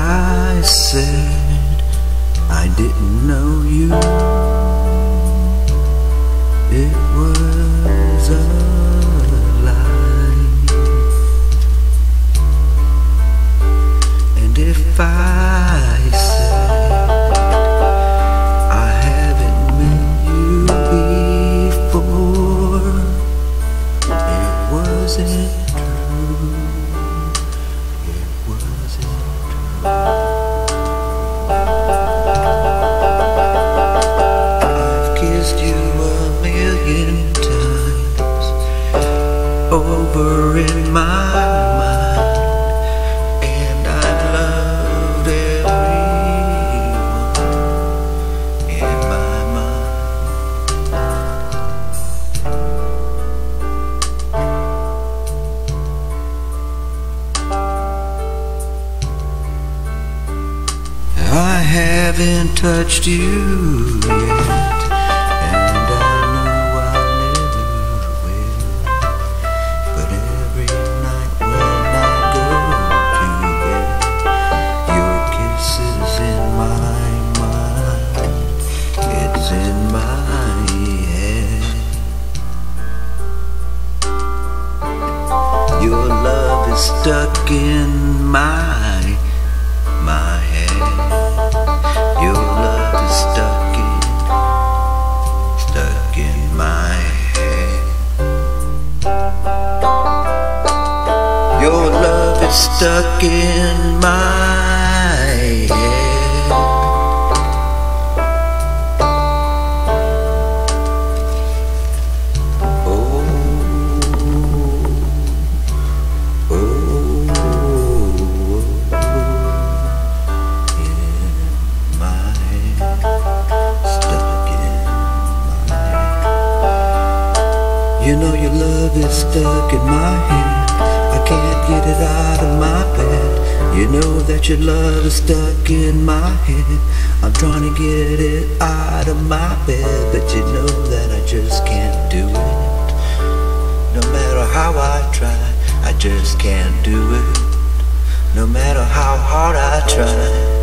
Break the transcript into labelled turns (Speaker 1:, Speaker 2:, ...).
Speaker 1: I said I didn't know you, touched you yet, and I know I never will. But every night when I go to bed, your kiss is in my mind, it's in my head. Your love is stuck in my Stuck in my head. Oh. Oh, oh, oh, in my head, stuck in my head. You know your love is stuck in my head. Can't get it out of my bed. You know that your love is stuck in my head. I'm trying to get it out of my bed, but you know that I just can't do it. No matter how I try, I just can't do it. No matter how hard I try,